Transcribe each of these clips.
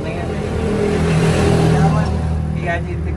Paningan. Jaman. Gaji itu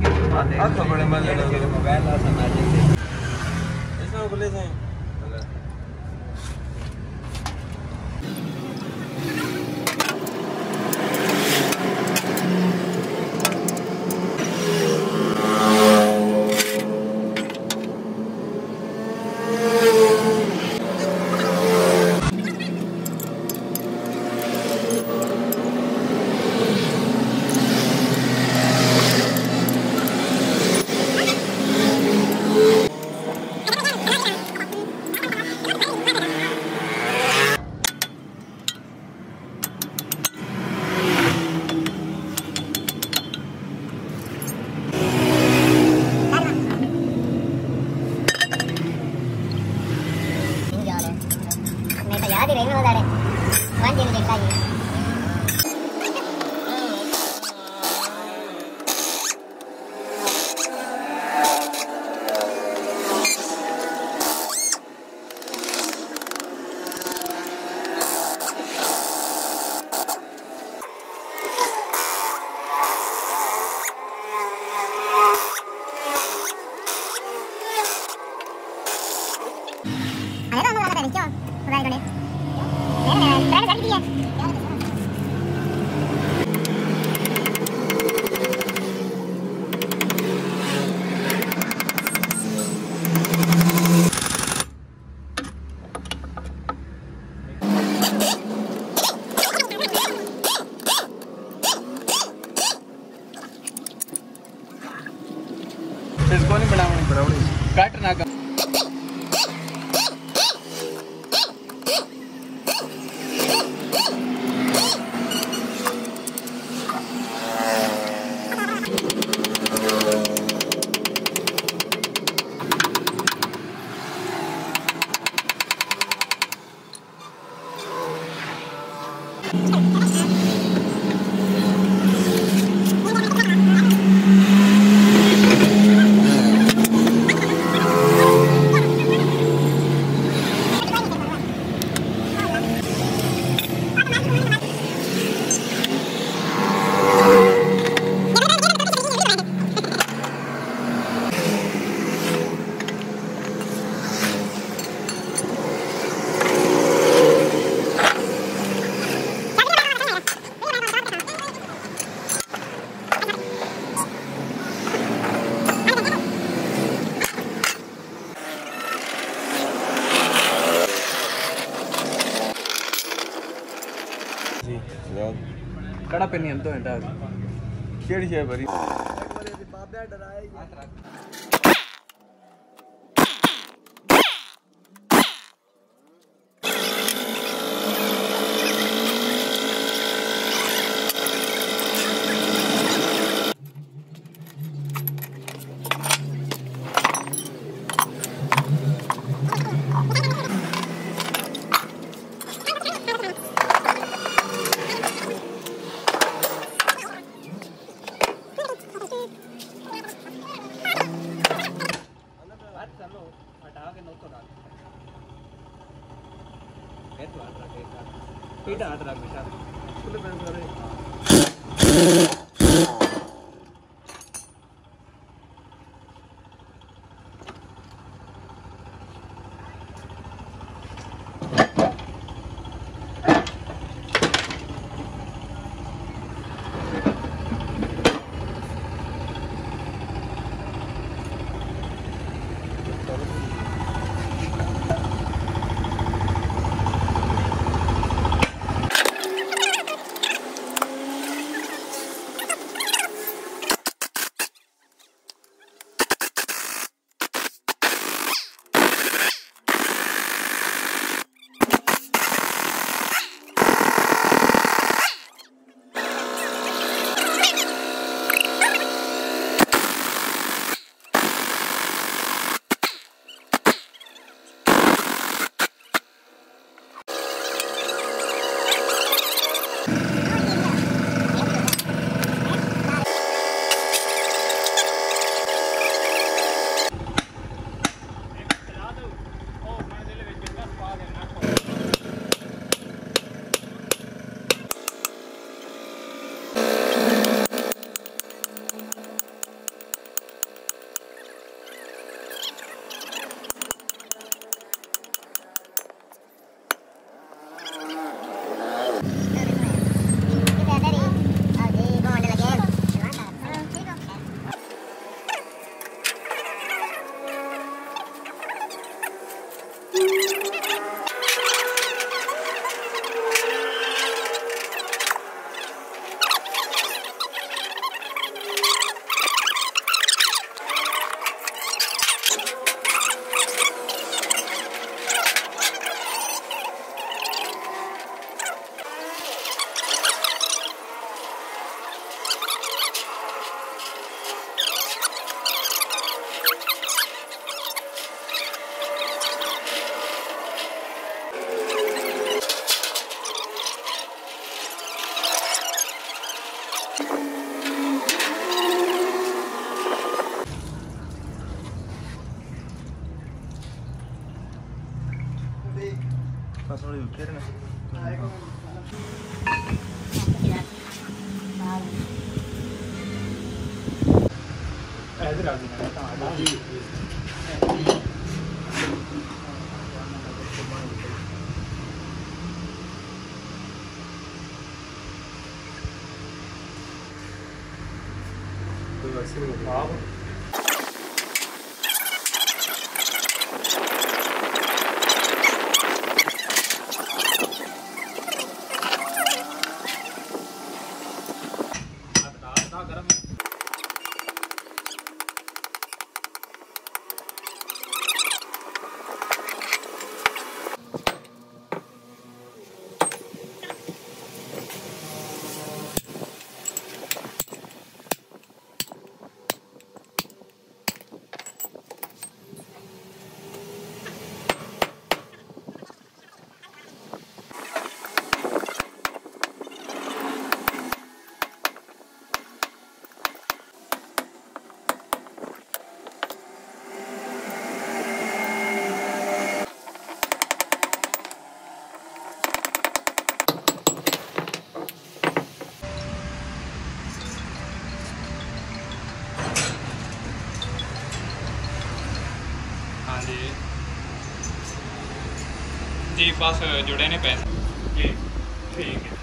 नहीं बढ़ावनी बढ़ावनी cut ना कर जी याद कड़ा पे नहीं हम तो हटा केड़ी शे भरी später hat er dann થોડી ઉતેર ને Vai ser o Paulo. बस जुड़े ने पैसे। जी ठीक है।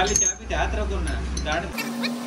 ಖಾಲಿ ಜಾಗ ಇದೆ ಆ ಥರದನ್ನ ಗಾರ್ಡನ್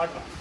hard one.